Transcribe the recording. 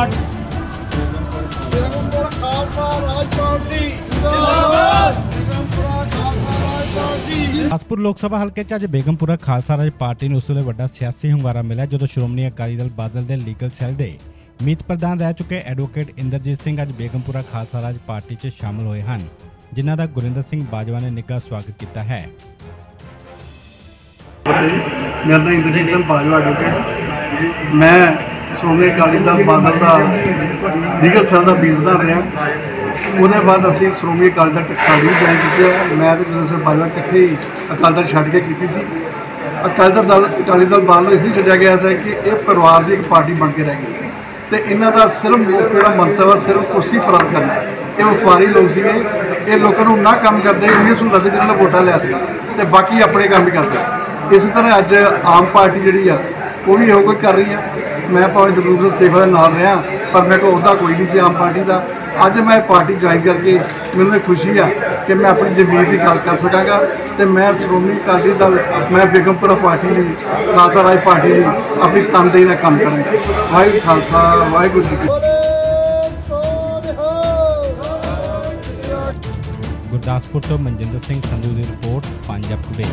ਪਾਠ ਬੇਗਮਪੁਰਾ ਖਾਲਸਾ ਰਾਜ ਪਾਰਟੀ ਜਿੰਦਾਬਾਦ। ਅਸਪੁਰ ਲੋਕ ਸਭਾ ਹਲਕੇ 'ਚ ਅੱਜ ਬੇਗਮਪੁਰਾ ਖਾਲਸਾ ਰਾਜ ਪਾਰਟੀ ਨੂੰ ਉਸ ਵੱਡਾ ਸਿਆਸੀ ਹੁੰਗਾਰਾ ਮਿਲਿਆ ਜਦੋਂ ਸ਼੍ਰੋਮਣੀ ਅਕਾਲੀ ਦਲ ਬਾਦਲ ਦੇ ਲੀਗਲ ਸੈੱਲ ਦੇ ਮੀਤ ਪ੍ਰਧਾਨ ਰਹਿ ਚੁੱਕੇ ਐਡਵੋਕੇਟ ਇੰਦਰਜੀਤ ਸਿੰਘ ਅੱਜ ਬੇਗਮਪੁਰਾ ਖਾਲਸਾ ਰਾਜ ਪਾਰਟੀ 'ਚ ਸ਼ਾਮਲ ਹੋਏ ਹਨ ਜਿਨ੍ਹਾਂ ਦਾ ਗੁਰਿੰਦਰ ਸਿੰਘ ਬਾਜਵਾ ਨੇ ਨਿੱਘਾ ਸਵਾਗਤ ਕੀਤਾ ਹੈ। ਮੇਰਾ ਇੰਦਰਜੀਤ ਸਿੰਘ ਬਾਜਵਾ ਐਡਵੋਕੇਟ ਮੈਂ ਸ਼੍ਰੋਮਣੀ ਅਕਾਲੀ ਦਲ ਬਾਦਲ ਦਾ ਲੀਗਲ ਸੈੱਲ ਦਾ ਬੀਜਦਾਰ ਰਿਹਾ ਉਹਦੇ ਬਾਅਦ ਅਸੀਂ ਸ਼੍ਰੋਮਣੀ ਅਕਾਲੀ ਦਲ ਟਕਸਾਲੀ ਜੁਆਇਨ ਕੀਤੀ ਹੈ ਮੈਂ ਤੇ ਗੁਰਿੰਦਰ ਸਿੰਘ ਬਾਜਵਾ ਇਕੱਠੇ ਹੀ ਅਕਾਲੀ ਦਲ ਛੱਡ ਕੇ ਕੀਤੀ ਸੀ। ਅਕਾਲੀ ਦਲ ਦਲ ਅਕਾਲੀ ਦਲ ਬਾਦਲ ਨੂੰ ਇਸ ਲਈ ਛੱਡਿਆ ਗਿਆ ਸੀ ਕਿ ਇਹ ਪਰਿਵਾਰ ਦੀ ਇੱਕ ਪਾਰਟੀ ਬਣ ਕੇ ਰਹਿ ਗਈ। ਤੇ ਇਹਨਾਂ ਦਾ ਸਿਰਫ ਮੁੱਖ ਜਿਹੜਾ ਮੰਤਵ ਹੈ ਸਿਰਫ ਕੁਰਸੀ ਪ੍ਰਾਪਤ ਕਰਨਾ। ਇਹ ਵਪਾਰੀ ਲੋਕ ਸੀਗੇ। ਇਹ ਲੋਕਾਂ ਨੂੰ ਨਾ ਕੰਮ ਕਰਦੇ, ਇੰਨੀਆਂ ਸਹੂਲਤਾਂ ਦੇ ਜਿਹਨਾਂ ਨਾਲ ਵੋਟਾਂ ਲਿਆ ਸੀ। ਤੇ ਬਾਕੀ ਆਪਣੇ ਕੰਮ ਹੀ ਕਰਦੇ। ਇਸੇ ਤਰ੍ਹਾਂ ਅੱਜ ਆਮ ਪਾਰਟੀ ਜਿਹੜੀ ਆ ਉਹ ਵੀ ਇਹੋ ਕੁਝ ਕਰ ਰਹੀ ਆ। ਮੈਂ ਭਾਵੇਂ ਜਗਰੂਪ ਸੇਵਾ ਦੇ ਨਾਲ ਰਿਹਾ, ਪਰ ਮੇਰੇ ਕੋਲ ਉਹਦਾ ਕੋਈ ਨਹੀਂ ਸੀ, ਆਮ ਪਾਰਟੀ ਦਾ। ਅੱਜ ਮੈਂ ਪਾਰਟੀ ਜੁਆਇਨ ਕਰਕੇ ਮੈਨੂੰ ਇਹ ਖੁਸ਼ੀ ਆ ਕਿ ਮੈਂ ਆਪਣੀ ਜ਼ਮੀਨ ਦੀ ਗੱਲ ਕਰ ਸਕਾਂਗਾ ਤੇ ਮੈਂ ਸ਼੍ਰੋਮਣੀ ਅਕਾਲੀ ਦਲ, ਮੈਂ ਬੇਗਮਪੁਰਾ ਪਾਰਟੀ ਦੀ ਖਾਲਸਾ ਰਾਜ ਪਾਰਟੀ ਦੀ ਆਪਣੀ ਤਨਦੇਹੀ ਨਾਲ ਕੰਮ ਕਰਾਂਗਾ। ਵਾਹਿਗੁਰੂ ਖਾਲਸਾ, ਵਾਹਿਗੁਰੂ ਜੀ ਗੁਰਦਾਸਪੁਰ ਤੋਂ ਮਨਜਿੰਦਰ ਸਿੰਘ ਸੰਧੂ ਦੀ ਰਿਪੋਰਟ, ਪੰਜਾਬ ਟੁਡੇ